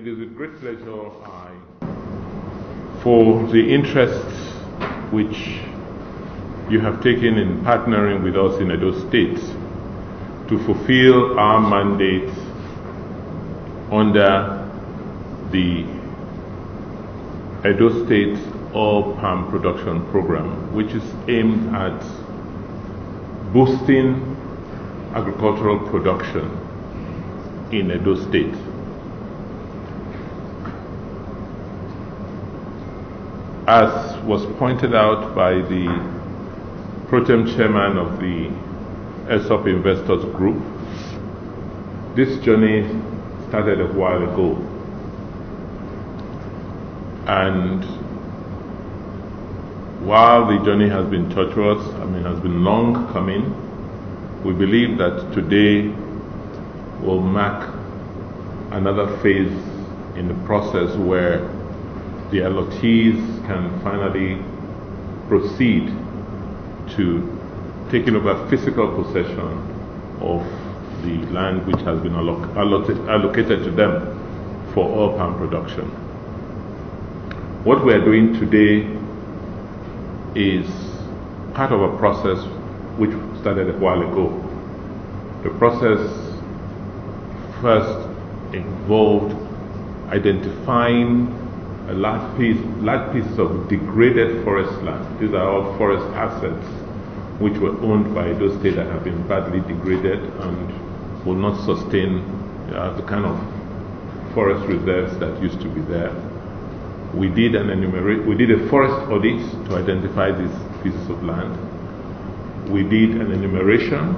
It is with great pleasure I, for the interest which you have taken in partnering with us in Edo State to fulfill our mandate under the Edo State Oil Palm Production Program, which is aimed at boosting agricultural production in Edo State. As was pointed out by the Protem Chairman of the ESOP Investors Group, this journey started a while ago. And while the journey has been tortuous, I mean, has been long coming, we believe that today will mark another phase in the process where the allottees can finally proceed to taking over physical possession of the land which has been alloc allocated to them for oil palm production. What we are doing today is part of a process which started a while ago. The process first involved identifying a large piece, large pieces of degraded forest land. These are all forest assets which were owned by those states that have been badly degraded and will not sustain uh, the kind of forest reserves that used to be there. We did an enumerate, we did a forest audit to identify these pieces of land. We did an enumeration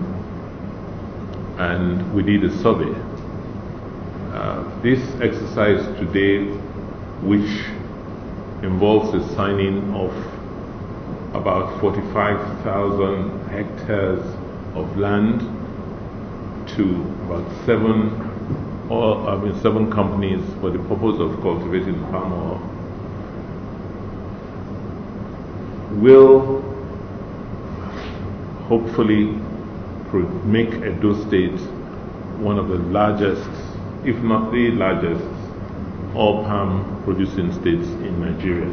and we did a survey. Uh, this exercise today which involves the signing of about 45,000 hectares of land to about seven, I mean seven companies for the purpose of cultivating palm oil. Will hopefully make Edo State one of the largest, if not the largest, oil palm producing states in Nigeria.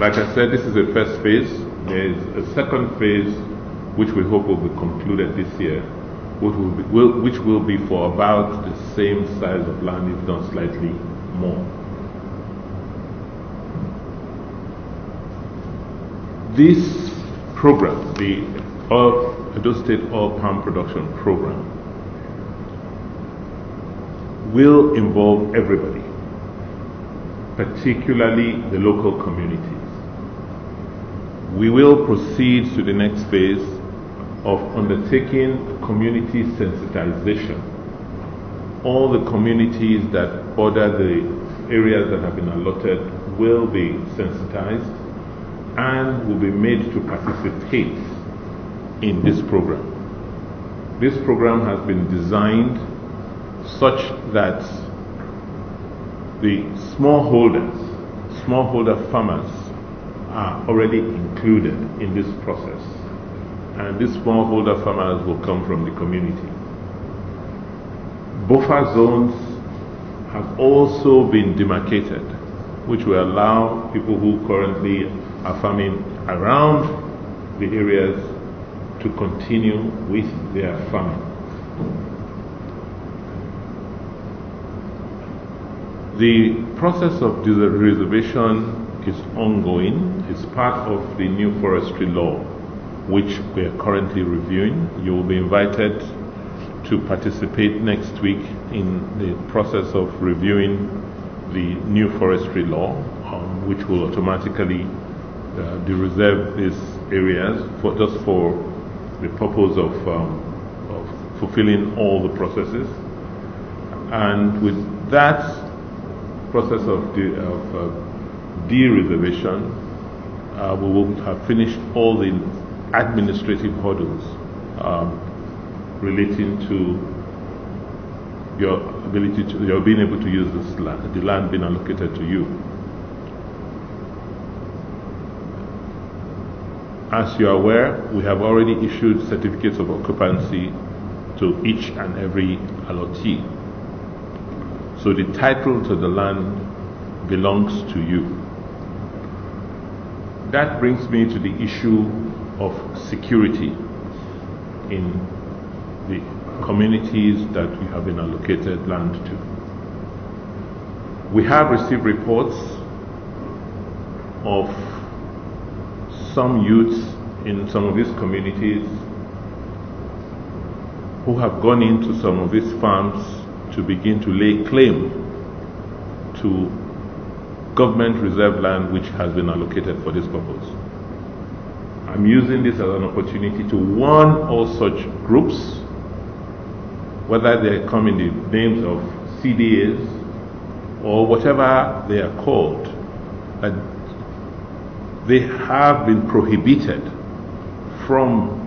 Like I said, this is the first phase. There is a second phase which we hope will be concluded this year, which will be, will, which will be for about the same size of land, if not slightly more. This program, the oil, Edo State Oil Palm Production Program, will involve everybody, particularly the local communities. We will proceed to the next phase of undertaking community sensitization. All the communities that border the areas that have been allotted will be sensitized and will be made to participate in this program. This program has been designed such that the smallholders, smallholder farmers are already included in this process. And these smallholder farmers will come from the community. Buffer zones have also been demarcated, which will allow people who currently are farming around the areas to continue with their farming. The process of reservation is ongoing. It's part of the new forestry law, which we are currently reviewing. You will be invited to participate next week in the process of reviewing the new forestry law, um, which will automatically uh, reserve these areas for just for the purpose of, um, of fulfilling all the processes. And with that process of, de of uh, de-reservation, uh, we will have finished all the administrative hurdles um, relating to your ability to, your being able to use this land, the land being allocated to you. As you are aware, we have already issued certificates of occupancy to each and every allottee. So the title to the land belongs to you. That brings me to the issue of security in the communities that we have been allocated land to. We have received reports of some youths in some of these communities who have gone into some of these farms to begin to lay claim to government reserve land which has been allocated for this purpose. I'm using this as an opportunity to warn all such groups, whether they come in the names of CDAs or whatever they are called, that they have been prohibited from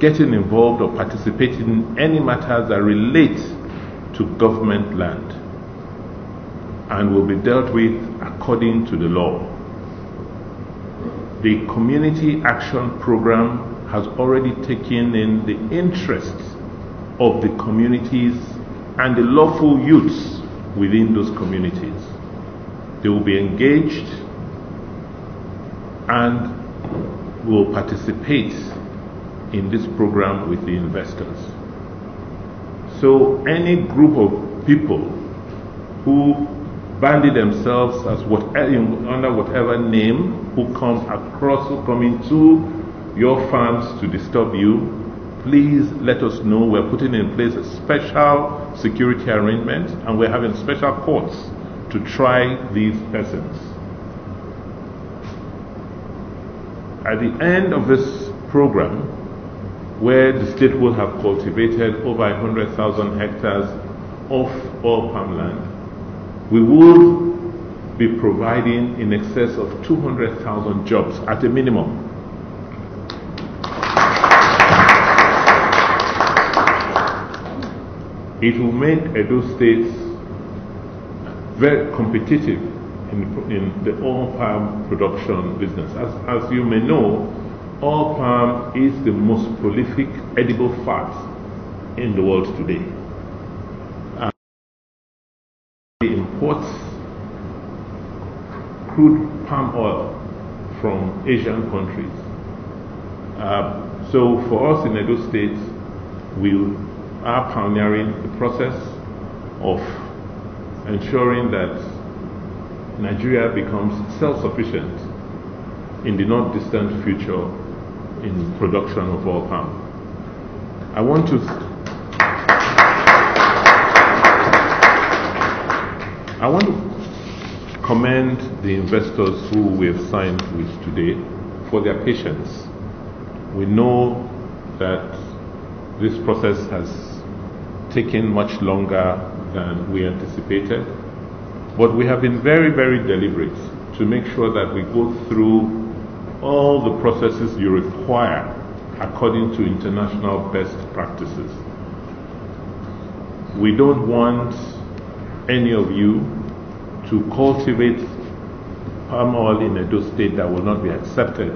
getting involved or participating in any matters that relate to government land and will be dealt with according to the law. The Community Action Program has already taken in the interests of the communities and the lawful youths within those communities. They will be engaged and will participate in this program with the investors. So any group of people who bandy themselves as whatever, under whatever name who come across, who come into your farms to disturb you, please let us know. We're putting in place a special security arrangement and we're having special courts to try these persons. At the end of this program, where the state will have cultivated over 100,000 hectares of oil palm land, we will be providing in excess of 200,000 jobs at a minimum. It will make Edo State very competitive in, in the oil palm production business. As, as you may know, oil palm is the most prolific edible fat in the world today. And it imports crude palm oil from Asian countries. Uh, so for us in Edo State, we are pioneering the process of ensuring that Nigeria becomes self-sufficient in the not distant future in production of oil palm. I want to I want to commend the investors who we have signed with today for their patience. We know that this process has taken much longer than we anticipated. But we have been very, very deliberate to make sure that we go through all the processes you require according to international best practices. We don't want any of you to cultivate palm oil in Edo State that will not be accepted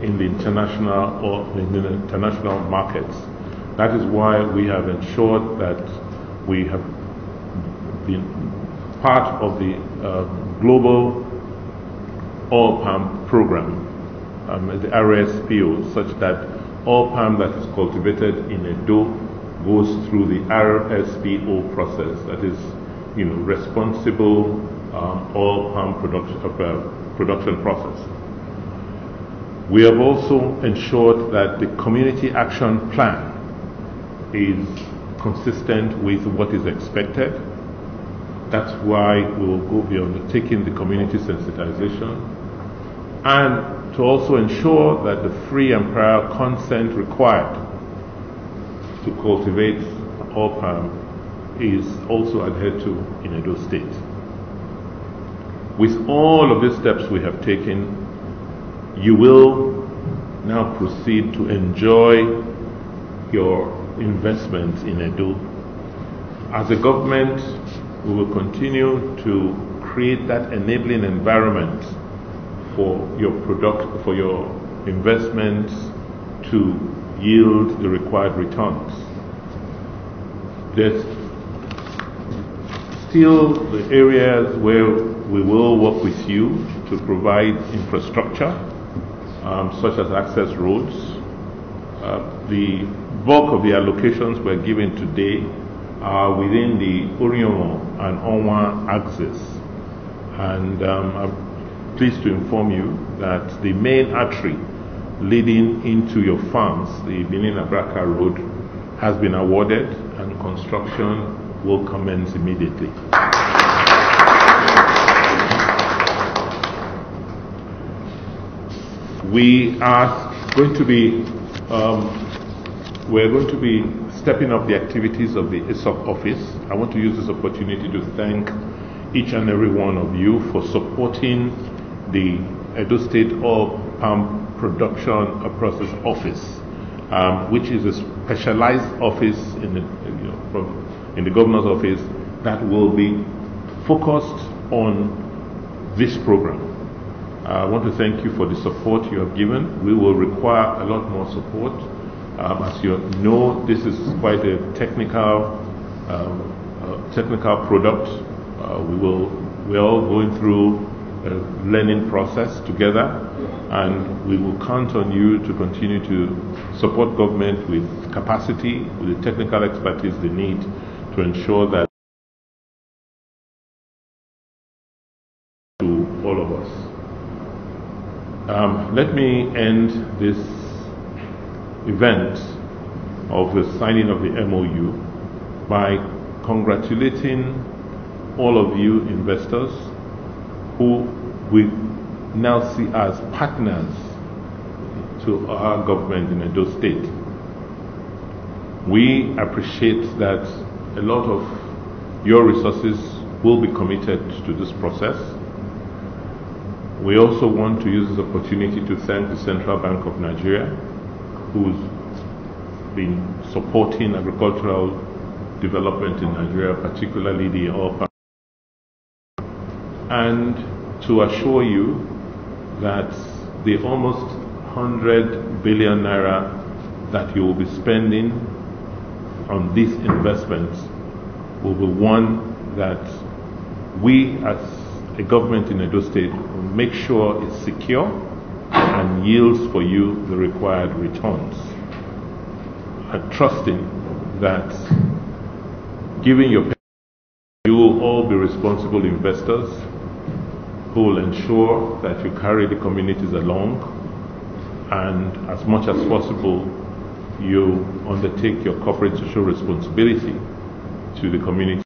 in the international or in the international markets. That is why we have ensured that we have been part of the uh, global oil palm program, um, the RSPO, such that oil palm that is cultivated in Edo goes through the RSPO process, that is, you know, responsible um, oil palm production, uh, production process. We have also ensured that the community action plan is consistent with what is expected that's why we will go be undertaking the community sensitization and to also ensure that the free and prior consent required to cultivate oil palm is also adhered to in Edo State. With all of these steps we have taken, you will now proceed to enjoy your investments in Edo. As a government, we will continue to create that enabling environment for your product, for your investments to yield the required returns. There's still the areas where we will work with you to provide infrastructure, um, such as access roads. Uh, the bulk of the allocations we're given today are within the Oriomo and Onwa axis. And um, I'm pleased to inform you that the main artery leading into your farms, the Benin Abraka Road, has been awarded and construction will commence immediately. We are going to be um, we're going to be stepping up the activities of the ESOP office. I want to use this opportunity to thank each and every one of you for supporting the Edo State Oil Palm Production Process Office, um, which is a specialized office in the, you know, in the governor's office that will be focused on this program. I want to thank you for the support you have given. We will require a lot more support. Um, as you know, this is quite a technical, um, uh, technical product. Uh, we will, we're all going through a learning process together, and we will count on you to continue to support government with capacity, with the technical expertise they need to ensure that to all of us. Um, let me end this event of the signing of the MOU by congratulating all of you investors who we now see as partners to our government in Edo State. We appreciate that a lot of your resources will be committed to this process. We also want to use this opportunity to thank the Central Bank of Nigeria, who's been supporting agricultural development in Nigeria, particularly the oil and to assure you that the almost 100 billion naira that you will be spending on these investments will be one that we as a government in Edo State will make sure is secure and yields for you the required returns. And trusting that giving your you will all be responsible investors who will ensure that you carry the communities along and as much as possible you undertake your corporate social responsibility to the community.